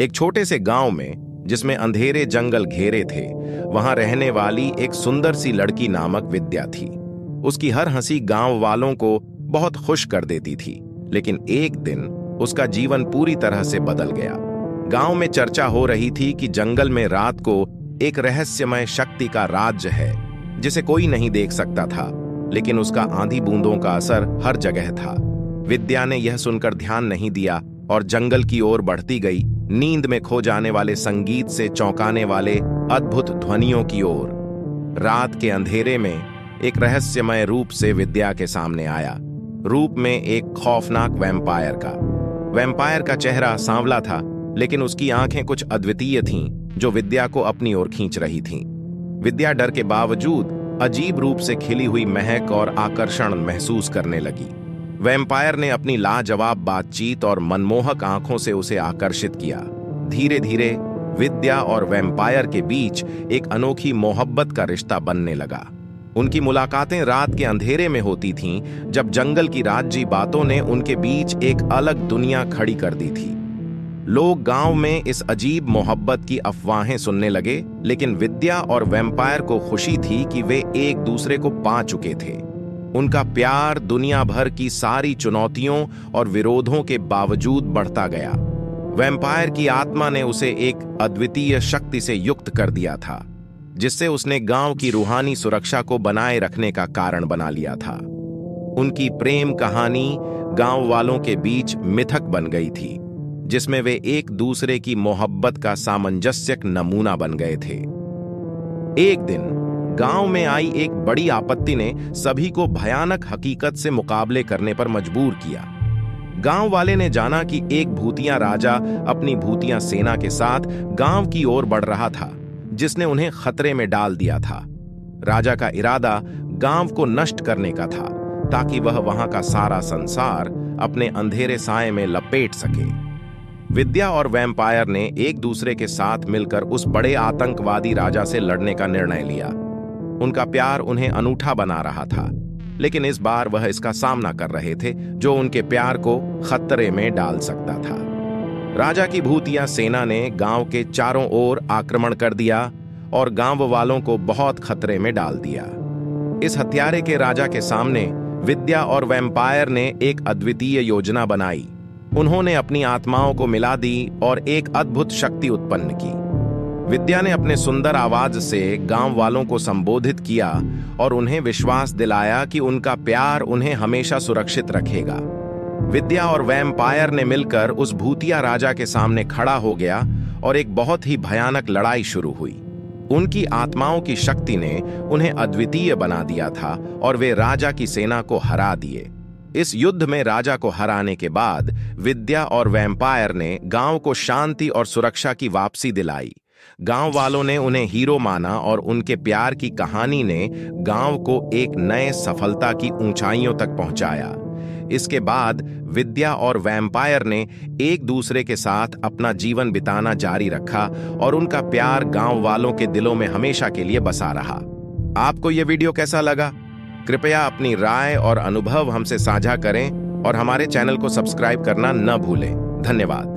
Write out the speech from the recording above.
एक छोटे से गाँव में, जिसमें अंधेरे जंगल घेरे थे, वहाँ रहने वाली एक सुंदर सी लड़की नामक विद्या थी। उसकी हर हँसी गाँव वालों को बहुत खुश कर देती थी, लेकिन एक दिन उसका जीवन पूरी तरह से बदल गया। गाँव में चर्चा हो रही थी कि जंगल में रात को एक रहस्यमय शक्ति का राज्य है, जिसे कोई नहीं देख सकता था, लेकिन उसका आंधी बूंदों का असर हर जगह था। विद्या ने यह सुनकर ध्यान नहीं दिया और जंगल की ओर बढ़ती गई नींद में खो जाने वाले संगीत से चौंकाने वाले अद्भुत ध्वनियों की ओर, रात के अंधेरे में एक रहस्यमय रूप से विद्या के सामने आया, रूप में एक खौफनाक वैम्पायर का। वैम्पायर का चेहरा सांवला था, लेकिन उसकी आँखें कुछ अद्वितीय थीं, जो विद्या को अपनी ओर खींच रही थीं। विद्या डर के बावजूद अजीब रूप से खिली हुई महक और आकर्षण महसूस करने लगी। वैम्पायर ने अपनी लाजवाब बातचीत और मनमोहक आँखों से उसे आकर्षित किया। धीरे धीरे विद्या और वैम्पायर के बीच एक अनोखी मोहब्बत का रिश्ता बनने लगा। उनकी मुलाकातें रात के अंधेरे में होती थीं, जब जंगल की राज्य बातों ने उनके बीच एक अलग दुनिया खड़ी कर दी थी। लोग गाँव में इस अजीब मोहब्बत की अफवाहें सुनने लगे, लेकिन विद्या और वैम्पायर को खुशी थी कि वे एक दूसरे को पा चुके थे। उनका प्यार दुनिया भर की सारी चुनौतियों और विरोधों के बावजूद बढ़ता गया। वैम्पायर की आत्मा ने उसे एक अद्वितीय शक्ति से युक्त कर दिया था, जिससे उसने गाँव की रूहानी सुरक्षा को बनाए रखने का कारण बना लिया था। उनकी प्रेम कहानी गाँव वालों के बीच मिथक बन गई थी, जिसमें वे एक दूसरे की मोहब्बत का सामंजस्यक नमूना बन गए थे। एक दिन गाँव में आई एक बड़ी आपत्ति ने सभी को भयानक हकीकत से मुकाबले करने पर मजबूर किया। गाँव वाले ने जाना कि एक भूतिया राजा अपनी भूतिया सेना के साथ गाँव की ओर बढ़ रहा था, जिसने उन्हें खतरे में डाल दिया था। राजा का इरादा गाँव को नष्ट करने का था, ताकि वह वहाँ का सारा संसार अपने अंधेरे साय में लपेट सके। विद्या और वैम्पायर ने एक दूसरे के साथ मिलकर उस बड़े आतंकवादी राजा से लड़ने का निर्णय लिया। उनका प्यार उन्हें अनूठा बना रहा था। लेकिन इस बार वह इसका सामना कर रहे थे, जो उनके प्यार को खतरे में डाल सकता था। राजा की भूतिया सेना ने गाँव के चारों ओर आक्रमण कर दिया और गाँव वालों को बहुत खतरे में डाल दिया। इस हत्यारे के राजा के सामने विद्या और वैम्पायर ने एक अद्वितीय योजना बनाई। उन्होंने अपनी आत्माओं को मिला दी और एक अद्भुत शक्ति उत्पन्न की। विद्या ने अपने सुंदर आवाज़ से गाँव वालों को संबोधित किया और उन्हें विश्वास दिलाया कि उनका प्यार उन्हें हमेशा सुरक्षित रखेगा। विद्या और वैम्पायर ने मिलकर उस भूतिया राजा के सामने खड़ा हो गया और एक बहुत ही भयानक लड़ाई शुरू हुई। उनकी आत्माओं की शक्ति ने उन्हें अद्वितीय बना दिया था और वे राजा की सेना को हरा दिए। इस युद्ध में राजा को हराने के बाद विद्या और वैम्पायर ने गाँव को शांति और सुरक्षा की वापसी दिलाई। गाँव वालों ने उन्हें हीरो माना और उनके प्यार की कहानी ने गाँव को एक नए सफलता की ऊंचाइयों तक पहुँचाया। इसके बाद विद्या और वैम्पायर ने एक दूसरे के साथ अपना जीवन बिताना जारी रखा और उनका प्यार गाँव वालों के दिलों में हमेशा के लिए बसा रहा। आपको यह वीडियो कैसा लगा? कृपया अपनी राय और अनुभव हमसे साझा करें और हमारे चैनल को सब्सक्राइब करना न भूलें। धन्यवाद।